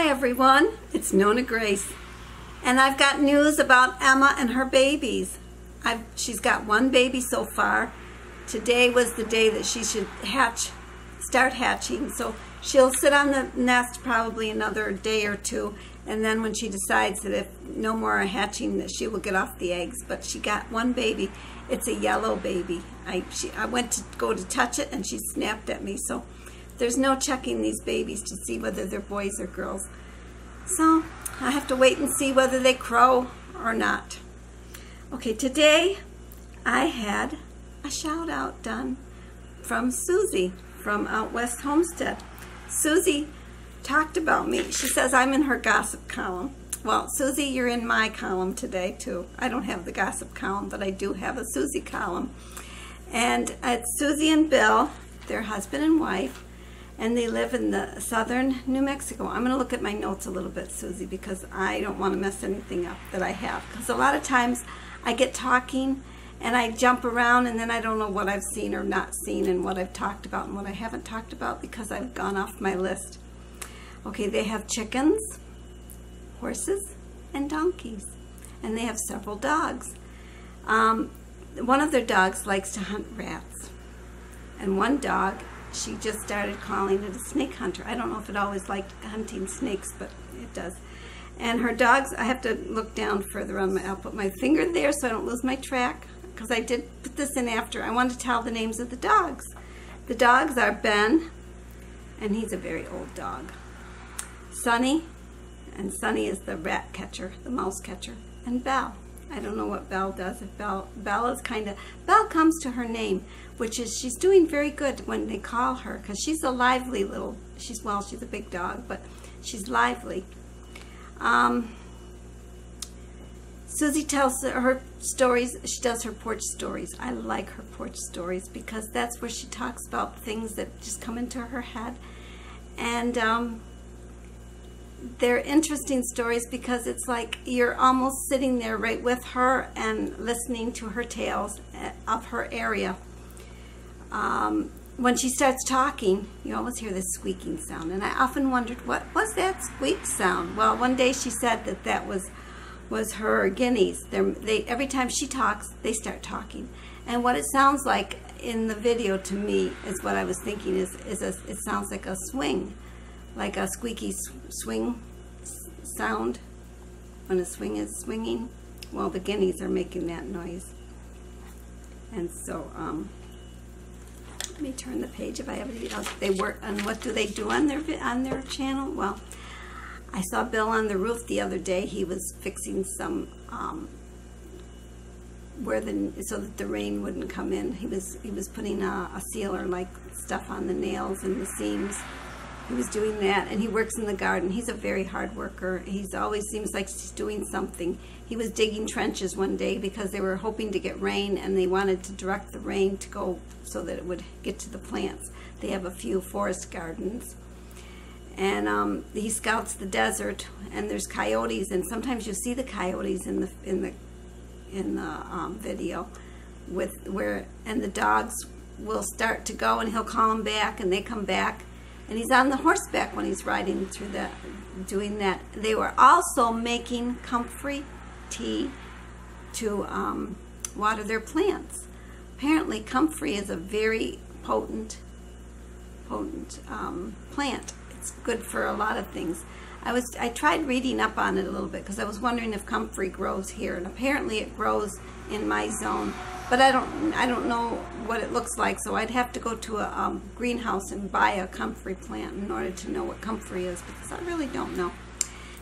Hi everyone, it's Nonna Grace. And I've got news about Emma and her babies. I've, she's got one baby so far. Today was the day that she should hatch, start hatching. So she'll sit on the nest probably another day or two. And then when she decides that if no more are hatching, that she will get off the eggs. But she got one baby. It's a yellow baby. I, she, I went to go to touch it and she snapped at me. So there's no checking these babies to see whether they're boys or girls. So I have to wait and see whether they crow or not. Okay, today I had a shout out done from Susie from Out West Homestead. Susie talked about me. She says I'm in her gossip column. Well, Susie, you're in my column today too. I don't have the gossip column, but I do have a Susie column. And it's Susie and Bill, their husband and wife, and they live in the southern New Mexico. I'm going to look at my notes a little bit, Susie, because I don't want to mess anything up that I have. Because a lot of times I get talking and I jump around and then I don't know what I've seen or not seen and what I've talked about and what I haven't talked about because I've gone off my list. Okay, they have chickens, horses, and donkeys. And they have several dogs. Um, one of their dogs likes to hunt rats. And one dog she just started calling it a snake hunter. I don't know if it always liked hunting snakes, but it does. And her dogs, I have to look down further on my, I'll put my finger there so I don't lose my track, because I did put this in after. I wanted to tell the names of the dogs. The dogs are Ben, and he's a very old dog. Sunny, and Sunny is the rat catcher, the mouse catcher, and Belle. I don't know what Belle does. If Belle, Belle is kind of, Belle comes to her name, which is she's doing very good when they call her because she's a lively little, she's, well, she's a big dog, but she's lively. Um, Susie tells her stories, she does her porch stories. I like her porch stories because that's where she talks about things that just come into her head. And um, they're interesting stories because it's like you're almost sitting there right with her and listening to her tales eh, of her area. Um, when she starts talking, you always hear this squeaking sound, and I often wondered what was that squeak sound. Well, one day she said that that was was her guineas. They every time she talks, they start talking, and what it sounds like in the video to me is what I was thinking is is a, it sounds like a swing like a squeaky swing sound when a swing is swinging. Well, the guineas are making that noise. And so, um, let me turn the page if I have any else. They work and what do they do on their on their channel? Well, I saw Bill on the roof the other day. He was fixing some um, where the so that the rain wouldn't come in. He was he was putting a, a sealer like stuff on the nails and the seams he was doing that and he works in the garden. He's a very hard worker. He's always seems like he's doing something. He was digging trenches one day because they were hoping to get rain and they wanted to direct the rain to go so that it would get to the plants. They have a few forest gardens. And um, he scouts the desert and there's coyotes and sometimes you see the coyotes in the in the in the um, video with where and the dogs will start to go and he'll call them back and they come back and he's on the horseback when he's riding through that, doing that. They were also making comfrey tea to um, water their plants. Apparently, comfrey is a very potent, potent um, plant. It's good for a lot of things. I was I tried reading up on it a little bit because I was wondering if comfrey grows here, and apparently it grows in my zone but I don't I don't know what it looks like so I'd have to go to a um, greenhouse and buy a comfrey plant in order to know what comfrey is because I really don't know.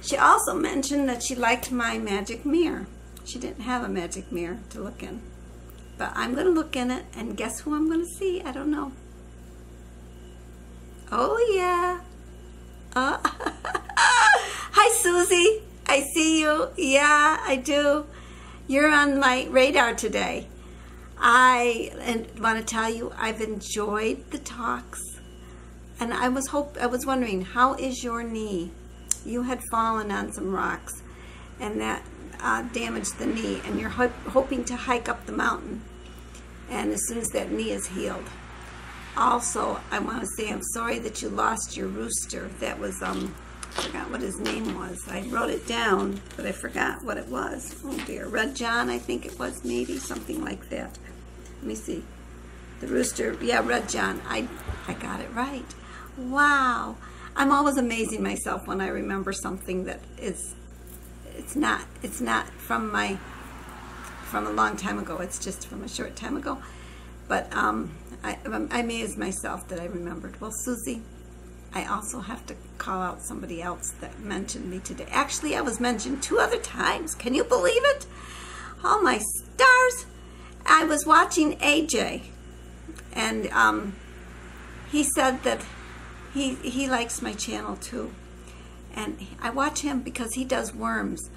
She also mentioned that she liked my magic mirror. She didn't have a magic mirror to look in. But I'm gonna look in it and guess who I'm gonna see? I don't know. Oh yeah. Uh, hi Susie. I see you. Yeah I do. You're on my radar today I and want to tell you I've enjoyed the talks. And I was hope I was wondering how is your knee? You had fallen on some rocks and that uh, damaged the knee and you're ho hoping to hike up the mountain. And as soon as that knee is healed. Also I want to say I'm sorry that you lost your rooster. That was um forgot what his name was. I wrote it down, but I forgot what it was. Oh dear, Red John, I think it was maybe something like that. Let me see. The rooster, yeah, Red John. I I got it right. Wow. I'm always amazing myself when I remember something that is it's not it's not from my from a long time ago. It's just from a short time ago. But um, I, I amaze myself that I remembered. Well, Susie, I also have to call out somebody else that mentioned me today. Actually, I was mentioned two other times. Can you believe it? Oh, my stars. I was watching AJ, and um, he said that he, he likes my channel too. And I watch him because he does worms.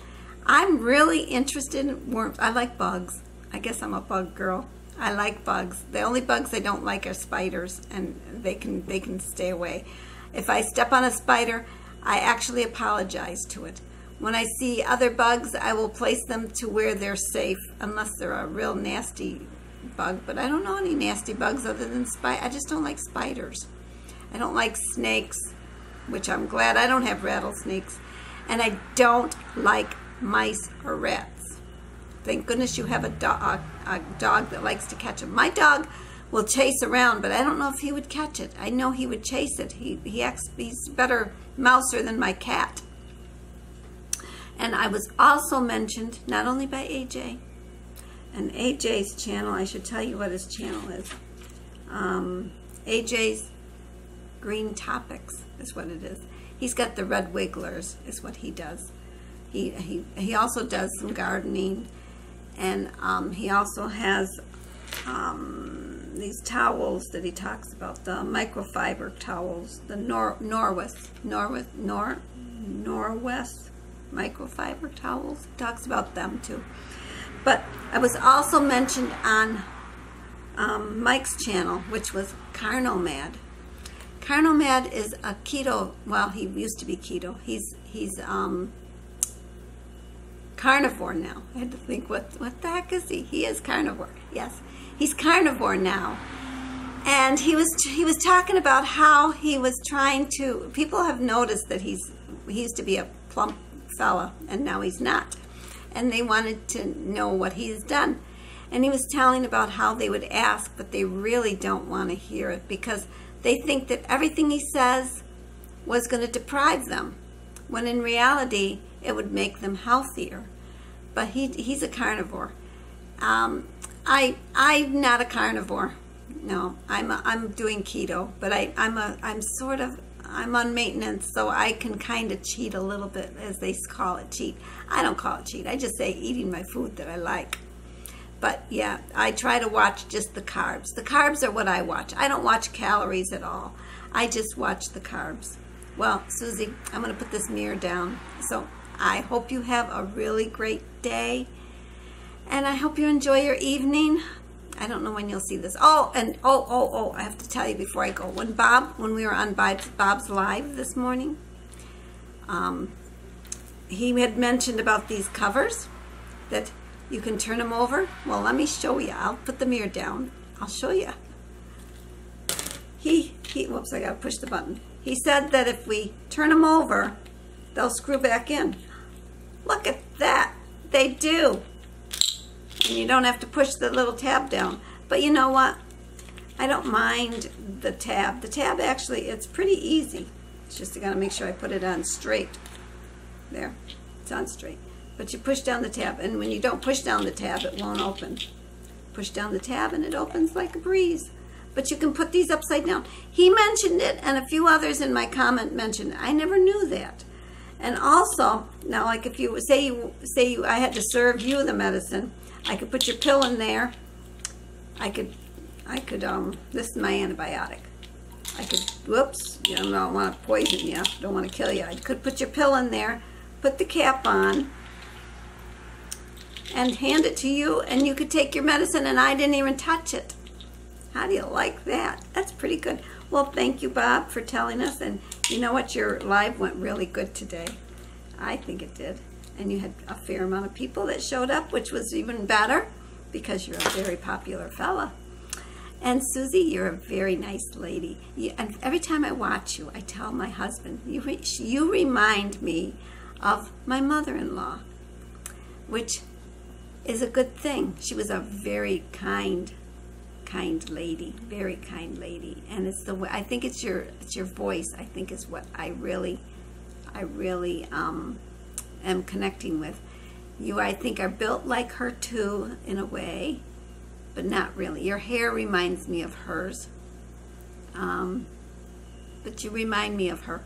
I'm really interested in worms. I like bugs. I guess I'm a bug girl. I like bugs. The only bugs I don't like are spiders, and they can they can stay away. If I step on a spider, I actually apologize to it. When I see other bugs, I will place them to where they're safe, unless they're a real nasty bug. But I don't know any nasty bugs other than spiders. I just don't like spiders. I don't like snakes, which I'm glad I don't have rattlesnakes. And I don't like mice or rats. Thank goodness you have a dog, a dog that likes to catch them. My dog will chase around, but I don't know if he would catch it. I know he would chase it. He, he acts, he's better mouser than my cat. And I was also mentioned, not only by AJ, and AJ's channel, I should tell you what his channel is. Um, AJ's Green Topics is what it is. He's got the red wigglers is what he does. He, he, he also does some gardening and um, he also has um, these towels that he talks about, the microfiber towels, the Nor Norwex, Norwex, Nor Norwex microfiber towels. He talks about them too. But I was also mentioned on um, Mike's channel, which was Carnomad. Carnomad is a keto, well, he used to be keto. He's, he's um, carnivore now. I had to think, what, what the heck is he? He is carnivore, yes. He's carnivore now. And he was, he was talking about how he was trying to, people have noticed that he's, he used to be a plump fella, and now he's not. And they wanted to know what he's done. And he was telling about how they would ask, but they really don't want to hear it because they think that everything he says was going to deprive them, when in reality, it would make them healthier. But he, he's a carnivore. Um, I, I'm not a carnivore. No, I'm, a, I'm doing keto, but I, I'm, a, I'm sort of, I'm on maintenance, so I can kind of cheat a little bit, as they call it, cheat. I don't call it cheat. I just say eating my food that I like. But yeah, I try to watch just the carbs. The carbs are what I watch. I don't watch calories at all. I just watch the carbs. Well, Susie, I'm going to put this mirror down. So I hope you have a really great day. And I hope you enjoy your evening. I don't know when you'll see this. Oh, and oh, oh, oh, I have to tell you before I go. When Bob, when we were on Bob's Live this morning, um, he had mentioned about these covers that you can turn them over. Well, let me show you. I'll put the mirror down. I'll show you. He, he, whoops, I got to push the button. He said that if we turn them over, they'll screw back in. Look at that. They do. And you don't have to push the little tab down. But you know what? I don't mind the tab. The tab actually, it's pretty easy. It's just gotta make sure I put it on straight. There, it's on straight. But you push down the tab, and when you don't push down the tab, it won't open. Push down the tab and it opens like a breeze but you can put these upside down. He mentioned it, and a few others in my comment mentioned it. I never knew that. And also, now, like if you say you say you, I had to serve you the medicine, I could put your pill in there. I could, I could. Um, this is my antibiotic. I could. Whoops, you know, I don't want to poison you. Don't want to kill you. I could put your pill in there, put the cap on, and hand it to you, and you could take your medicine, and I didn't even touch it. How do you like that? Pretty good. Well, thank you, Bob, for telling us. And you know what? Your live went really good today. I think it did. And you had a fair amount of people that showed up, which was even better because you're a very popular fella. And Susie, you're a very nice lady. You, and every time I watch you, I tell my husband, you, re, you remind me of my mother-in-law, which is a good thing. She was a very kind, kind lady, very kind lady. And it's the way, I think it's your, it's your voice, I think is what I really, I really um, am connecting with. You, I think, are built like her too, in a way but not really. Your hair reminds me of hers. Um, but you remind me of her.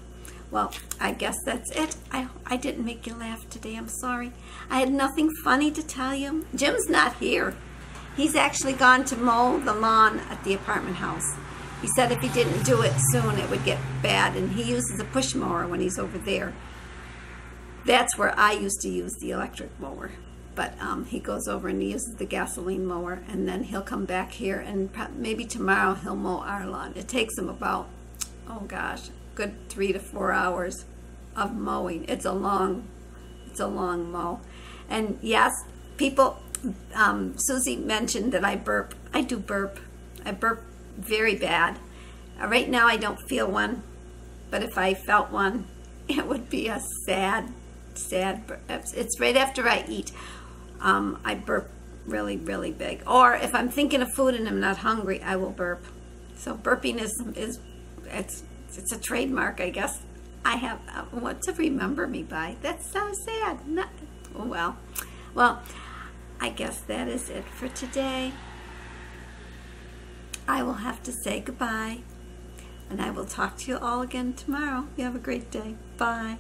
Well, I guess that's it. I, I didn't make you laugh today. I'm sorry. I had nothing funny to tell you. Jim's not here. He's actually gone to mow the lawn at the apartment house. He said if he didn't do it soon, it would get bad, and he uses a push mower when he's over there. That's where I used to use the electric mower but um, he goes over and he uses the gasoline mower and then he'll come back here and maybe tomorrow he'll mow our lawn. It takes him about, oh gosh, good three to four hours of mowing. It's a long, it's a long mow. And yes, people, um, Susie mentioned that I burp. I do burp. I burp very bad. Uh, right now I don't feel one, but if I felt one, it would be a sad, sad, burp. it's right after I eat um, I burp really, really big. Or if I'm thinking of food and I'm not hungry, I will burp. So burping is, is it's, it's a trademark, I guess. I have uh, what to remember me by. That's so sad. Not, oh, well, well, I guess that is it for today. I will have to say goodbye, and I will talk to you all again tomorrow. You have a great day. Bye.